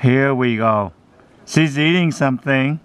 Here we go. She's eating something.